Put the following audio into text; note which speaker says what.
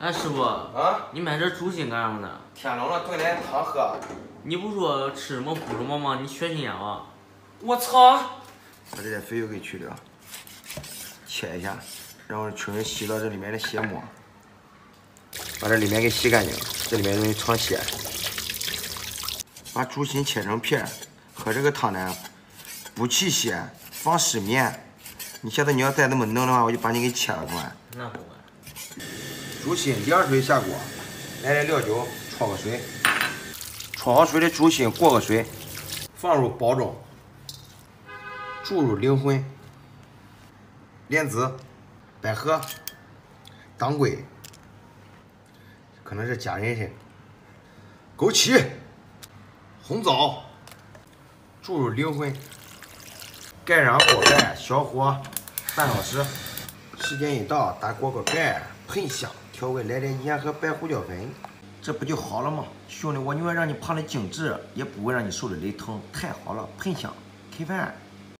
Speaker 1: 哎，师傅，
Speaker 2: 啊，
Speaker 1: 你买这猪心干什么呢？
Speaker 2: 天冷了炖点汤喝。
Speaker 1: 你不说吃什么补什么吗？你缺心眼啊？
Speaker 2: 我操！把这点肥油给去掉，切一下，然后春吸到这里面的血沫，把这里面给洗干净，这里面容易藏血。把猪心切成片，喝这个汤呢，补气血，防失眠。你下次你要再那么弄的话，我就把你给切了，管。
Speaker 1: 那不管。
Speaker 2: 猪心凉水下锅，来点料酒，焯个水。焯好水的猪心过个水，放入煲中，注入灵魂、莲子、百合、当归，可能是加人参、枸杞、红枣，注入灵魂，盖上锅盖，小火半小时。时间一到，打锅个盖，喷香，调味来点盐和白胡椒粉，这不就好了吗？兄弟，我宁愿让你胖的精致，也不会让你瘦的累疼。太好了，喷香，开饭。